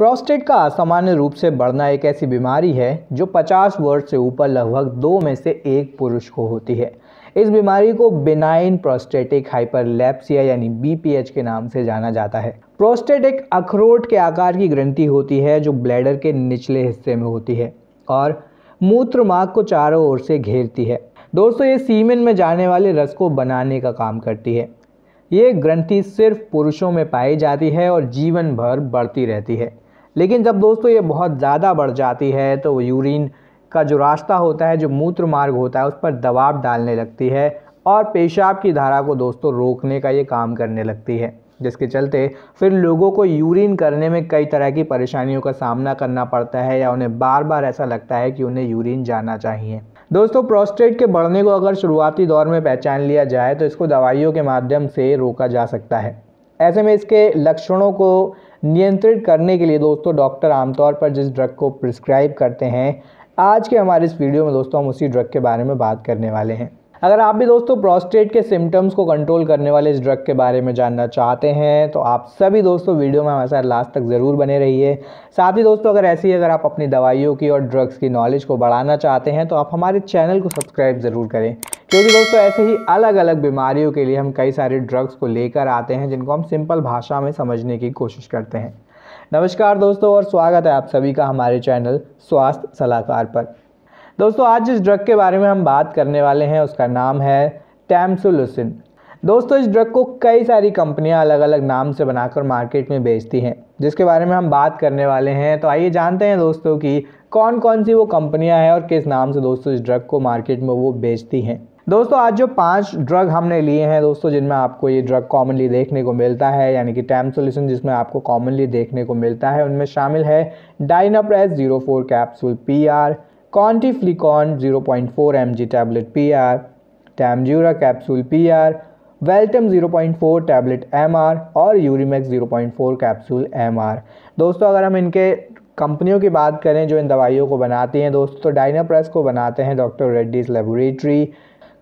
Prostate का असामान्य रूप से बढ़ना एक ऐसी बीमारी है जो 50 वर्ष से ऊपर लगभग दो में से एक पुरुष को होती है। इस बीमारी को बिनाइन प्रोस्टेटिक हाइपरलैप्सिया यानी बीपीएच के नाम से जाना जाता है। प्रोस्टेट एक अखरोट के आकार की ग्रंथि होती है जो ब्लैडर के निचले हिस्से में होती है और मूत्र मार्ग को चारों ओर से घेरती है। दोस्तों, ये सीमेन में जाने वाले रस को बनाने का काम करती है। ये ग्रंथि सिर्फ़ पुरुषों में पाई जाती है और जीवन भर बढ़ती रहती है। लेकिन जब दोस्तों ये बहुत ज़्यादा बढ़ जाती है तो यूरिन का जो रास्ता होता है, जो मूत्र मार्ग होता है, उस पर दबाव डालने लगती है और पेशाब की धारा को दोस्तों रोकने का ये काम करने लगती है, जिसके चलते फिर लोगों को यूरिन करने में कई तरह की परेशानियों का सामना करना पड़ता है या उन्हें बार बार ऐसा लगता है कि उन्हें यूरिन जाना चाहिए। दोस्तों प्रोस्टेट के बढ़ने को अगर शुरुआती दौर में पहचान लिया जाए तो इसको दवाइयों के माध्यम से रोका जा सकता है। ऐसे में इसके लक्षणों को नियंत्रित करने के लिए दोस्तों डॉक्टर आमतौर पर जिस ड्रग को प्रिस्क्राइब करते हैं, आज के हमारे इस वीडियो में दोस्तों हम उसी ड्रग के बारे में बात करने वाले हैं। अगर आप भी दोस्तों प्रोस्टेट के सिम्टम्स को कंट्रोल करने वाले इस ड्रग के बारे में जानना चाहते हैं तो आप सभी दोस्तों वीडियो में हमारे साथ लास्ट तक ज़रूर बने रहिए। साथ ही दोस्तों, अगर ऐसी अगर आप अपनी दवाइयों की और ड्रग्स की नॉलेज को बढ़ाना चाहते हैं तो आप हमारे चैनल को सब्सक्राइब ज़रूर करें। क्योंकि दोस्तों, ऐसे ही अलग अलग बीमारियों के लिए हम कई सारे ड्रग्स को लेकर आते हैं, जिनको हम सिंपल भाषा में समझने की कोशिश करते हैं। नमस्कार दोस्तों, और स्वागत है आप सभी का हमारे चैनल स्वास्थ्य सलाहकार पर। दोस्तों, आज जिस ड्रग के बारे में हम बात करने वाले हैं। उसका नाम है टैमसोलुसिन दोस्तों, इस ड्रग को कई सारी कंपनियाँ अलग अलग नाम से बनाकर मार्केट में बेचती हैं, जिसके बारे में हम बात करने वाले हैं। तो आइए जानते हैं दोस्तों कि कौन कौन सी वो कंपनियाँ हैं और किस नाम से दोस्तों इस ड्रग को मार्केट में वो बेचती हैं। दोस्तों, आज जो पाँच ड्रग हमने लिए हैं दोस्तों, जिनमें आपको ये ड्रग कॉमनली देखने को मिलता है, यानी कि टैम सोल्यूशन जिसमें आपको कॉमनली देखने को मिलता है, उनमें शामिल है Dynapres zero four capsule P R कॉन्टीफ्लिकॉन 0.4 mg tablet P R टैमज्यूरा capsule P R Veltam 0.4 tablet M R और यूरीमैक्स 0.4 कैप्सूल एम आर दोस्तों, अगर हम इनके कंपनियों की बात करें जो इन दवाइयों को बनाती हैं, दोस्तों तो डाइनाप्रेस को बनाते हैं डॉक्टर रेड्डीज लेबोरेटरी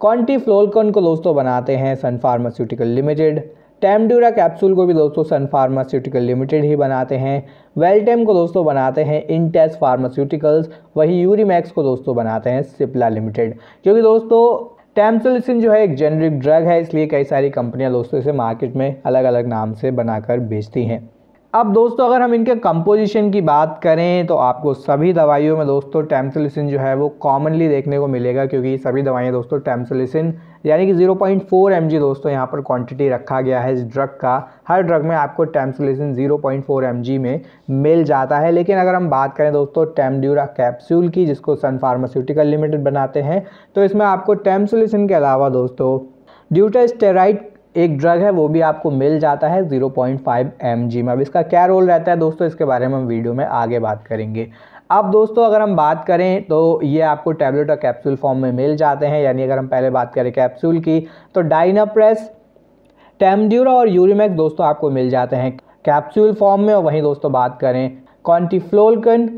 कॉन्टीफ्लोलकन को दोस्तों बनाते हैं Sun Pharmaceutical Limited Tamdura capsule को भी दोस्तों सन फार्मास्यूटिकल लिमिटेड ही बनाते हैं। वेलटेम को दोस्तों बनाते हैं इंटेस फार्मास्यूटिकल्स। वही यूरीमैक्स को दोस्तों बनाते हैं सिप्ला लिमिटेड। क्योंकि दोस्तों, टैमसोलिसिन जो है एक जेनरिक ड्रग है, इसलिए कई सारी कंपनियाँ दोस्तों इसे मार्केट में अलग अलग नाम से बनाकर बेचती हैं। अब दोस्तों, अगर हम इनके कंपोजिशन की बात करें तो आपको सभी दवाइयों में दोस्तों टैमसोलिसिन जो है वो कॉमनली देखने को मिलेगा, क्योंकि सभी दवाइयाँ दोस्तों टैमसोलिसिन यानी कि 0.4 पॉइंट दोस्तों, यहाँ पर क्वांटिटी रखा गया है इस ड्रग का। हर ड्रग में आपको टैमसोलिसिन 0.4 पॉइंट में मिल जाता है। लेकिन अगर हम बात करें दोस्तों टैमड्यूरा कैप्सूल की, जिसको सन फार्मास्यूटिकल लिमिटेड बनाते हैं तो इसमें आपको टैमसोलिसिन के अलावा दोस्तों ड्यूटास्टेराइड एक ड्रग है, वो भी आपको मिल जाता है 0.5 पॉइंट में। अब इसका क्या रोल रहता है दोस्तों? इसके बारे में हम वीडियो में आगे बात करेंगे। अब दोस्तों, अगर हम बात करें तो ये आपको टैबलेट और कैप्सूल फॉर्म में मिल जाते हैं। यानी अगर हम पहले बात करें कैप्सूल की तो डाइनाप्रेस टेमड्यूरा और यूरिमैक्स दोस्तों आपको मिल जाते हैं। कैप्सूल फॉर्म में और वहीं दोस्तों बात करें। कॉन्टीफ्लोलकन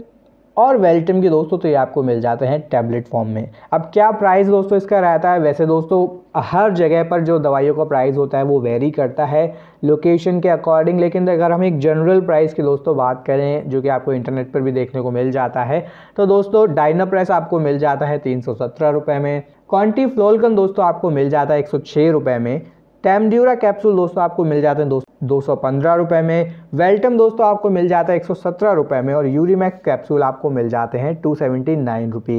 और वेल्टम के दोस्तों तो ये आपको मिल जाते हैं टैबलेट फॉर्म में। अब क्या प्राइस दोस्तों इसका रहता है? वैसे दोस्तों, हर जगह पर जो दवाइयों का प्राइस होता है वो वेरी करता है लोकेशन के अकॉर्डिंग लेकिन अगर हम एक जनरल प्राइस की दोस्तों बात करें, जो कि आपको इंटरनेट पर भी देखने को मिल जाता है तो दोस्तों डाइना प्रेस आपको मिल जाता है तीन सौ में। क्वान्टी फ्लोलकन दोस्तों आपको मिल जाता है एक सौ में। टैमड्यूरा कैप्सूल दोस्तों आपको मिल जाते हैं दोस्तों दो रुपये में, वेल्टम दोस्तों आपको मिल जाता है एक रुपये में और यूरीमैक्स कैप्सूल आपको मिल जाते हैं टू सेवेंटी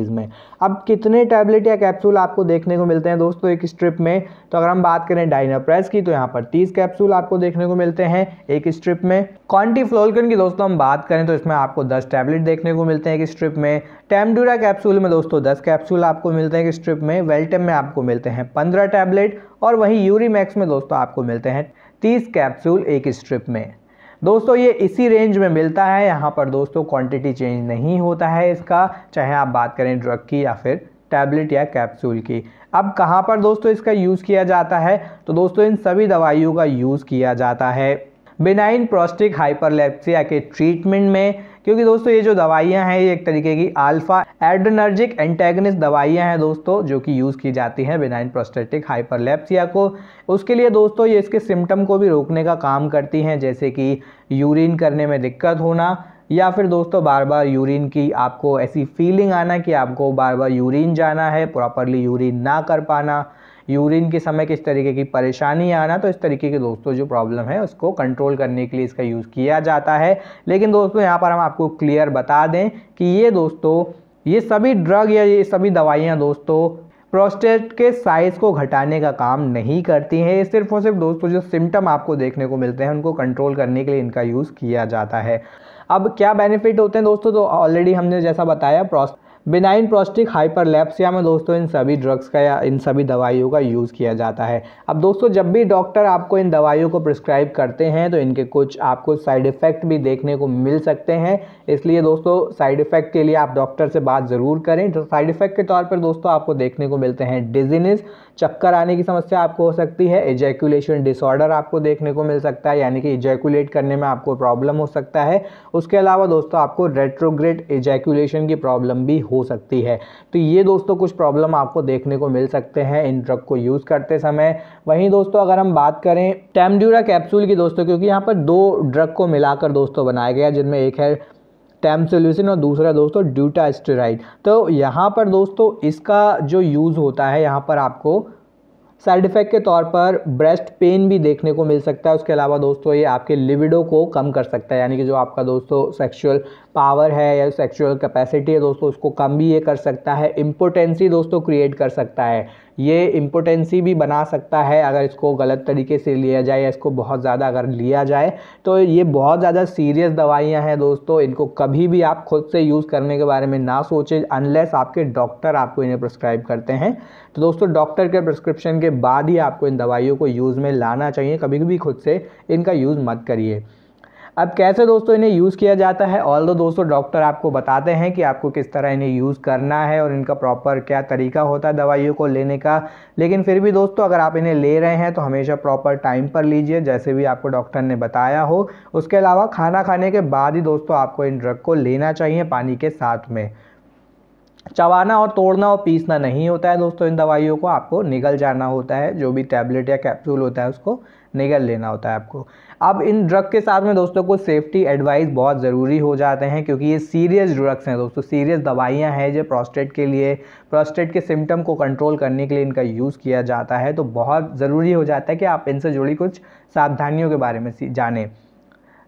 में। अब कितने टैबलेट या कैप्सूल आपको देखने को मिलते हैं दोस्तों एक स्ट्रिप में? तो अगर हम बात करें डाइनाप्रेस की तो यहाँ पर तीस कैप्सूल आपको देखने को मिलते हैं एक स्ट्रिप में। क्वान्टीफ्लोलकन की दोस्तों हम बात करें तो इसमें आपको दस टैबलेट देखने को मिलते हैं एक स्ट्रिप में। टैमडूरा कैप्सूल में दोस्तों दस कैप्सूल आपको मिलते हैं एक स्ट्रिप में। वेल्टम में आपको मिलते हैं पंद्रह टैबलेट और वहीं यूरीमैक्स में दोस्तों आपको मिलते हैं तीस कैप्सूल एक स्ट्रिप में। दोस्तों, ये इसी रेंज में मिलता है। यहाँ पर दोस्तों क्वांटिटी चेंज नहीं होता है इसका, चाहे आप बात करें ड्रग की या फिर टैबलेट या कैप्सूल की। अब कहाँ पर दोस्तों इसका यूज़ किया जाता है? तो दोस्तों, इन सभी दवाइयों का यूज़ किया जाता है। बिनाइन प्रोस्टिक हाइपरलेप्सिया के ट्रीटमेंट में क्योंकि दोस्तों, ये जो दवाइयाँ हैं, ये एक तरीके की अल्फ़ा एड्रेनर्जिक एंटेगनिस्ट दवाइयाँ हैं दोस्तों, जो कि यूज़ की जाती हैं बिनाइन प्रोस्टेटिक हाइपरलेप्सिया को। उसके लिए दोस्तों, ये इसके सिम्टम को भी रोकने का काम करती हैं, जैसे कि यूरिन करने में दिक्कत होना, या फिर दोस्तों बार बार यूरिन की आपको ऐसी फीलिंग आना कि आपको बार बार यूरिन जाना है प्रॉपरली यूरिन ना कर पाना। यूरिन के समय किस तरीके की परेशानी आना तो इस तरीके के दोस्तों जो प्रॉब्लम है, उसको कंट्रोल करने के लिए इसका यूज़ किया जाता है। लेकिन दोस्तों, यहाँ पर हम आपको क्लियर बता दें कि ये दोस्तों, ये सभी ड्रग या ये सभी दवाइयाँ दोस्तों प्रोस्टेट के साइज़ को घटाने का काम नहीं करती हैं। ये सिर्फ़ और सिर्फ़ दोस्तों जो सिम्टम आपको देखने को मिलते हैं, उनको कंट्रोल करने के लिए इनका यूज़ किया जाता है। अब क्या बेनिफिट होते हैं दोस्तों? तो ऑलरेडी हमने जैसा बताया प्रोस्ट बिनाइन प्रोस्टिक हाइपरलेप्सिया में दोस्तों इन सभी ड्रग्स का या इन सभी दवाइयों का यूज़ किया जाता है। अब दोस्तों, जब भी डॉक्टर आपको इन दवाइयों को प्रिस्क्राइब करते हैं तो इनके कुछ आपको साइड इफ़ेक्ट भी देखने को मिल सकते हैं। इसलिए दोस्तों साइड इफ़ेक्ट के लिए आप डॉक्टर से बात ज़रूर करें। तो साइड इफ़ेक्ट के तौर पर दोस्तों, आपको देखने को मिलते हैं डिजीनेस चक्कर आने की समस्या आपको हो सकती है एजैकुलेशन डिसऑर्डर आपको देखने को मिल सकता है, यानी कि इजैकुलेट करने में आपको प्रॉब्लम हो सकता है। उसके अलावा दोस्तों, आपको रेट्रोग्रेड एजैकुलेशन की प्रॉब्लम भी हो सकती है। तो ये दोस्तों कुछ प्रॉब्लम आपको देखने को मिल सकते हैं इन ड्रग को यूज़ करते समय। वहीं दोस्तों अगर हम बात करें टैमड्यूरा कैप्सूल की दोस्तों, क्योंकि यहाँ पर दो ड्रग को मिलाकर दोस्तों बनाया गया, जिनमें एक है टैम सोल्यूशन और दूसरा दोस्तों ड्यूटा स्टेराइड तो यहाँ पर दोस्तों इसका जो यूज़ होता है, यहाँ पर आपको साइड इफ़ेक्ट के तौर पर ब्रेस्ट पेन भी देखने को मिल सकता है। उसके अलावा दोस्तों, ये आपके लिविडो को कम कर सकता है, यानी कि जो आपका दोस्तों सेक्सुअल पावर है या सेक्सुअल कैपेसिटी है, दोस्तों, उसको कम भी ये कर सकता है इम्पोटेंसी दोस्तों क्रिएट कर सकता है। ये इम्पोटेंसी भी बना सकता है अगर इसको गलत तरीके से लिया जाए या इसको बहुत ज़्यादा अगर लिया जाए। तो ये बहुत ज़्यादा सीरियस दवाइयाँ हैं दोस्तों, इनको कभी भी आप खुद से यूज़ करने के बारे में ना सोचें अनलेस आपके डॉक्टर आपको इन्हें प्रिस्क्राइब करते हैं। तो दोस्तों डॉक्टर के प्रिस्क्रिप्शन के बाद ही आपको इन दवाइयों को यूज़ में लाना चाहिए, कभी भी खुद से इनका यूज़ मत करिए। अब कैसे दोस्तों इन्हें यूज़ किया जाता है? ऑल दो दोस्तों डॉक्टर आपको बताते हैं कि आपको किस तरह इन्हें यूज़ करना है और इनका प्रॉपर क्या तरीका होता है दवाइयों को लेने का। लेकिन फिर भी दोस्तों अगर आप इन्हें ले रहे हैं तो हमेशा प्रॉपर टाइम पर लीजिए, जैसे भी आपको डॉक्टर ने बताया हो। उसके अलावा खाना खाने के बाद ही दोस्तों आपको इन ड्रग को लेना चाहिए पानी के साथ में। चबाना और तोड़ना और पीसना नहीं होता है दोस्तों इन दवाइयों को, आपको निगल जाना होता है। जो भी टैबलेट या कैप्सूल होता है उसको निगल लेना होता है आपको। अब इन ड्रग के साथ में दोस्तों को सेफ्टी एडवाइस बहुत ज़रूरी हो जाते हैं क्योंकि ये सीरियस ड्रग्स हैं दोस्तों। सीरियस दवाइयाँ हैं जो प्रोस्टेट के लिए प्रोस्टेट के सिम्टम को कंट्रोल करने के लिए इनका यूज़ किया जाता है। तो बहुत ज़रूरी हो जाता है कि आप इनसे जुड़ी कुछ सावधानियों के बारे में जानें।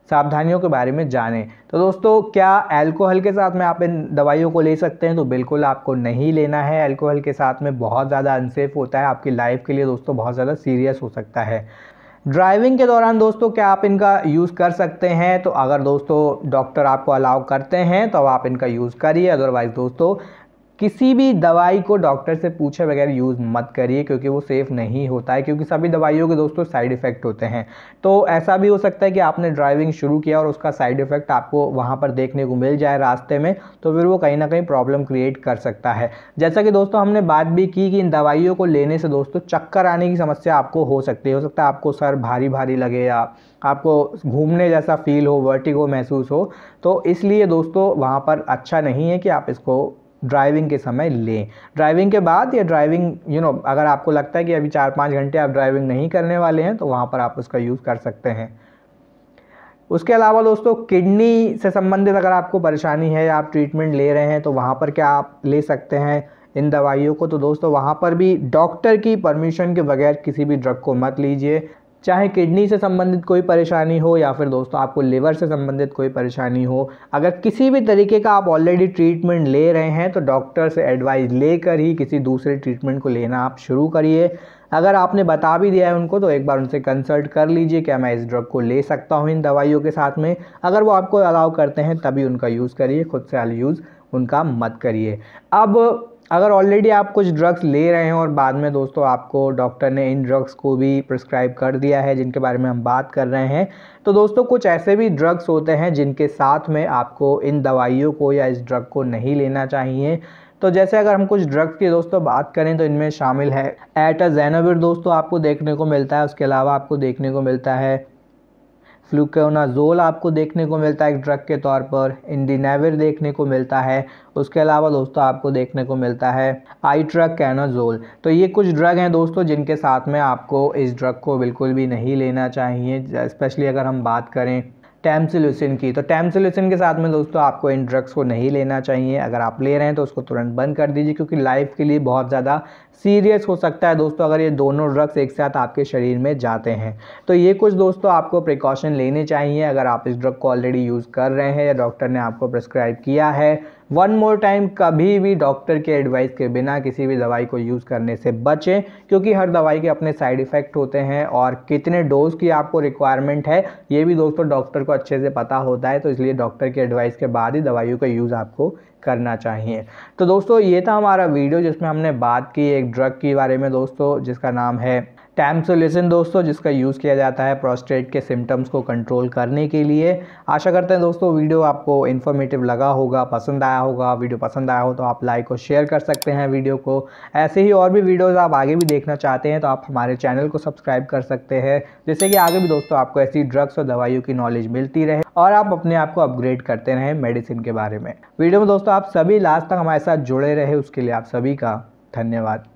सावधानियों के बारे में जानें। तो दोस्तों, क्या अल्कोहल के साथ में आप इन दवाइयों को ले सकते हैं? तो बिल्कुल आपको नहीं लेना है। अल्कोहल के साथ में बहुत ज़्यादा अनसेफ होता है। आपकी लाइफ के लिए दोस्तों बहुत ज़्यादा सीरियस हो सकता है। ड्राइविंग के दौरान दोस्तों, क्या आप इनका यूज़ कर सकते हैं? तो अगर दोस्तों, डॉक्टर आपको अलाउ करते हैं तो आप इनका यूज़ करिए। अदरवाइज़ दोस्तों किसी भी दवाई को डॉक्टर से पूछे बगैर यूज़ मत करिए, क्योंकि वो सेफ़ नहीं होता है, क्योंकि सभी दवाइयों के दोस्तों साइड इफ़ेक्ट होते हैं। तो ऐसा भी हो सकता है कि आपने ड्राइविंग शुरू किया और उसका साइड इफ़ेक्ट आपको वहाँ पर देखने को मिल जाए रास्ते में तो फिर वो कहीं ना कहीं प्रॉब्लम क्रिएट कर सकता है। जैसा कि दोस्तों, हमने बात भी की कि इन दवाइयों को लेने से दोस्तों चक्कर आने की समस्या आपको हो सकती है। हो सकता है आपको सर भारी भारी लगे या आपको घूमने जैसा फील हो वर्टिगो महसूस हो तो इसलिए दोस्तों वहाँ पर अच्छा नहीं है कि आप इसको ड्राइविंग के समय लें। ड्राइविंग के बाद या ड्राइविंग यू नो अगर आपको लगता है कि अभी चार पाँच घंटे आप ड्राइविंग नहीं करने वाले हैं तो वहाँ पर आप उसका यूज़ कर सकते हैं। उसके अलावा दोस्तों, किडनी से संबंधित अगर आपको परेशानी है या आप ट्रीटमेंट ले रहे हैं तो वहाँ पर क्या आप ले सकते हैं इन दवाइयों को? तो दोस्तों, वहाँ पर भी डॉक्टर की परमिशन के बगैर किसी भी ड्रग को मत लीजिए। चाहे किडनी से संबंधित कोई परेशानी हो या फिर दोस्तों आपको लिवर से संबंधित कोई परेशानी हो, अगर किसी भी तरीके का आप ऑलरेडी ट्रीटमेंट ले रहे हैं तो डॉक्टर से एडवाइस लेकर ही किसी दूसरे ट्रीटमेंट को लेना आप शुरू करिए। अगर आपने बता भी दिया है उनको तो एक बार उनसे कंसल्ट कर लीजिए क्या मैं इस ड्रग को ले सकता हूँ इन दवाइयों के साथ में। अगर वो आपको अलाउ करते हैं, तभी उनका यूज़ करिए, खुद से यूज़ उनका मत करिए। अब अगर ऑलरेडी आप कुछ ड्रग्स ले रहे हैं और बाद में दोस्तों आपको डॉक्टर ने इन ड्रग्स को भी प्रिस्क्राइब कर दिया है, जिनके बारे में हम बात कर रहे हैं तो दोस्तों कुछ ऐसे भी ड्रग्स होते हैं जिनके साथ में आपको इन दवाइयों को या इस ड्रग को नहीं लेना चाहिए। तो जैसे अगर हम कुछ ड्रग्स की दोस्तों बात करें तो इनमें शामिल है एटाजेनोविर दोस्तों आपको देखने को मिलता है, उसके अलावा आपको देखने को मिलता है फ्लूकोनाजोल आपको देखने को मिलता है एक ड्रग के तौर पर, इंडिनेविर देखने को मिलता है, उसके अलावा दोस्तों आपको देखने को मिलता है आई ट्रक कैनाजोल तो ये कुछ ड्रग हैं दोस्तों जिनके साथ में आपको इस ड्रग को बिल्कुल भी नहीं लेना चाहिए, स्पेशली अगर हम बात करें टैमसिल्यूसिन की। तो टैमसिल्यूसिन के साथ में दोस्तों आपको इन ड्रग्स को नहीं लेना चाहिए। अगर आप ले रहे हैं तो उसको तुरंत बंद कर दीजिए क्योंकि लाइफ के लिए बहुत ज़्यादा सीरियस हो सकता है दोस्तों, अगर ये दोनों ड्रग्स एक साथ आपके शरीर में जाते हैं। तो ये कुछ दोस्तों आपको प्रिकॉशन लेने चाहिए, अगर आप इस ड्रग को ऑलरेडी यूज़ कर रहे हैं या डॉक्टर ने आपको प्रिस्क्राइब किया है। वन मोर टाइम कभी भी डॉक्टर के एडवाइस के बिना किसी भी दवाई को यूज़ करने से बचें, क्योंकि हर दवाई के अपने साइड इफ़ेक्ट होते हैं और कितने डोज की आपको रिक्वायरमेंट है, ये भी दोस्तों डॉक्टर को अच्छे से पता होता है तो इसलिए डॉक्टर के एडवाइस के बाद ही दवाइयों का यूज़ आपको करना चाहिए। तो दोस्तों, ये था हमारा वीडियो जिसमें हमने बात की एक ड्रग के बारे में दोस्तों, जिसका नाम है टैमसोलिसन दोस्तों, जिसका यूज़ किया जाता है प्रोस्टेट के सिम्टम्स को कंट्रोल करने के लिए। आशा करते हैं दोस्तों वीडियो आपको इन्फॉर्मेटिव लगा होगा, पसंद आया होगा। वीडियो पसंद आया हो तो आप लाइक और शेयर कर सकते हैं वीडियो को। ऐसे ही और भी वीडियोज़ आप आगे भी देखना चाहते हैं तो आप हमारे चैनल को सब्सक्राइब कर सकते हैं, जिससे कि आगे भी दोस्तों आपको ऐसी ड्रग्स और दवाइयों की नॉलेज मिलती रहे और आप अपने आप को अपग्रेड करते रहें मेडिसिन के बारे में। वीडियो में दोस्तों आप सभी लास्ट तक हमारे साथ जुड़े रहे, उसके लिए आप सभी का धन्यवाद।